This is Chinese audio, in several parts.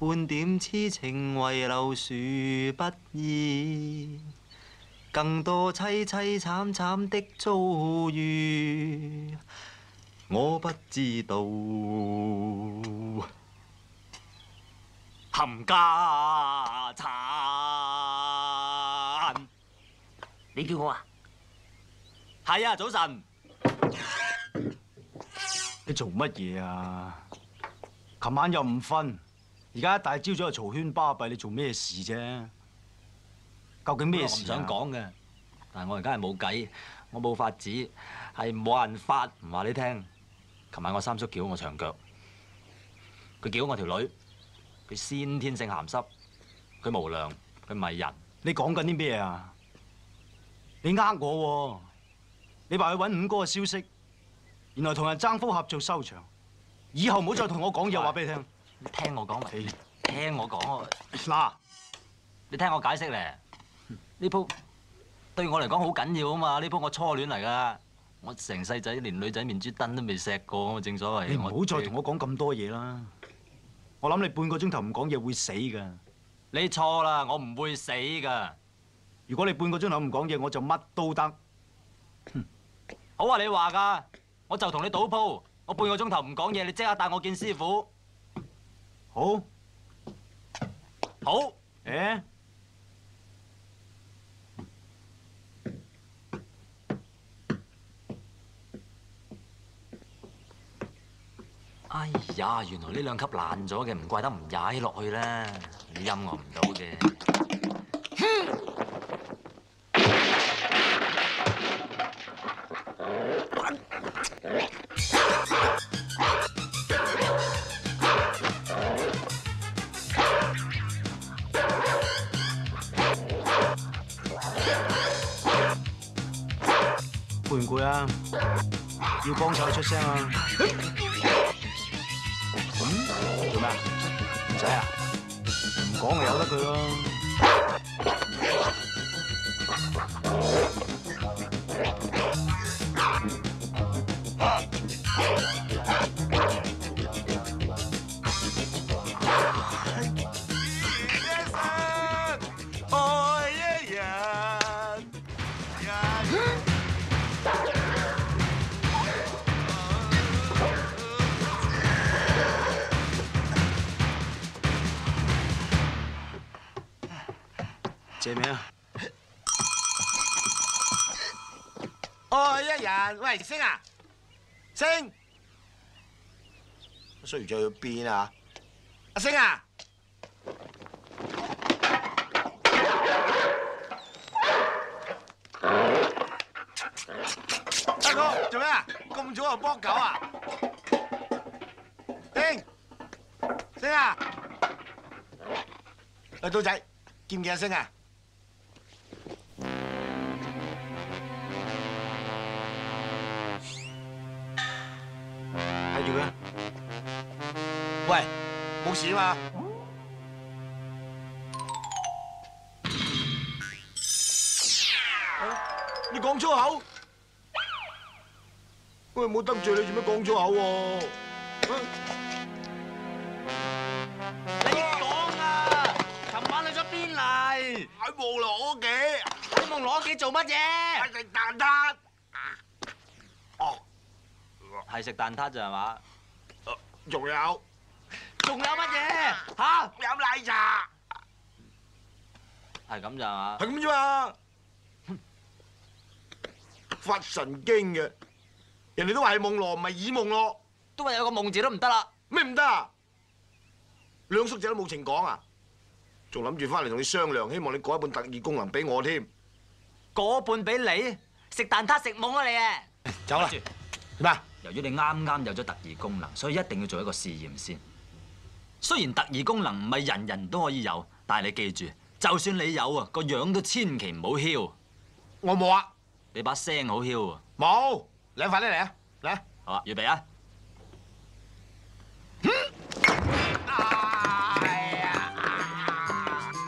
半點痴情遺留殊不易，更多凄凄慘慘的遭遇，我不知道。冚家產，你叫我啊？係啊，早晨。你做乜嘢啊？琴晚又唔瞓，而家一大朝早就嘈喧巴閉，你做咩事啫？究竟咩我唔事啊想講嘅，但係我而家係冇計，我冇法子，係冇人法唔話你聽。琴晚我三叔撬我長腳，佢撬我條女，佢先天性鹹濕，佢無良，佢唔係人。你講緊啲咩啊？你呃我喎！你話去揾五哥嘅消息，原來同人爭夫合做收場。以後唔好再同我講嘢，話俾你聽。你聽我講咪，聽我講啊！嗱，你聽我解釋咧，呢鋪對我嚟講好緊要啊嘛！呢鋪我初戀嚟噶，我成世仔連女仔面珠燈都未錫過，正所謂。你唔好再同我講咁多嘢啦。我諗你半個鐘頭唔講嘢會死噶。你錯啦，我唔會死噶。如果你半個鐘頭唔講嘢，我就乜都得。好啊，你話噶，我就同你賭鋪，我半個鐘頭唔講嘢，你即刻帶我見師傅。好，好，诶，哎呀，原来呢两级烂咗嘅，唔怪得唔踩落去啦。你音乐唔到嘅。攰唔攰啊？要幫手出聲啊！咁做咩啊？唔使啊？唔講咪由得佢咯。借咩啊？愛一人。喂，星啊，星，衰仔去邊啊？阿星啊！阿哥，做咩啊？咁早就幫狗啊？星，星啊！喂，刀仔，見唔見阿星啊？喂，冇事嘛？你講粗口？喂，冇得罪你，做咩講粗口喎？你講啊！尋晚去咗邊嚟？喺望羅屋企，你望攞屋企做乜嘢？食蛋撻。哦，係食蛋撻咋係嘛？仲有仲有乜嘢？吓？飲奶茶，係咁咋係嘛？係咁啫嘛。發神經嘅，人哋都話係夢羅，唔係耳夢咯。都話有個夢字都唔得啦。咩唔得啊？兩叔仔都冇情講啊，仲諗住翻嚟同你商量，希望你改一半特異功能俾我添。嗰半俾你食蛋撻食懵啊你啊！走啦，由於你啱啱有咗特異功能，所以一定要做一個試驗先。雖然特異功能唔係人人都可以有，但係你記住，就算你有啊，個樣都千祈唔好囂。我冇啊，你把聲好囂啊。冇。你快啲嚟啊！嚟啊！好啊，預備啊！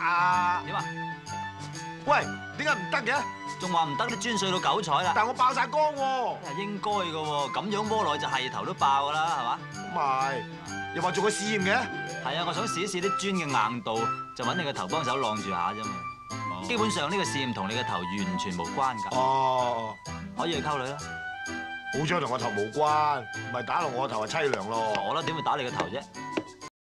啊！點啊？喂，點解唔得嘅？仲話唔得啲磚碎到九彩啦！但我爆晒光喎。係應該嘅喎，咁樣摸落去就係頭都爆㗎啦，係嘛？唔係又話做個試驗嘅？係啊，我想試一試啲磚嘅硬度，就揾你個頭幫手晾住下啫嘛。基本上呢個試驗同你個頭完全無關㗎，哦，可以去溝女啦。好彩同我頭無關，唔係打落我個頭係凄涼咯。傻啦，點會打你個頭啫？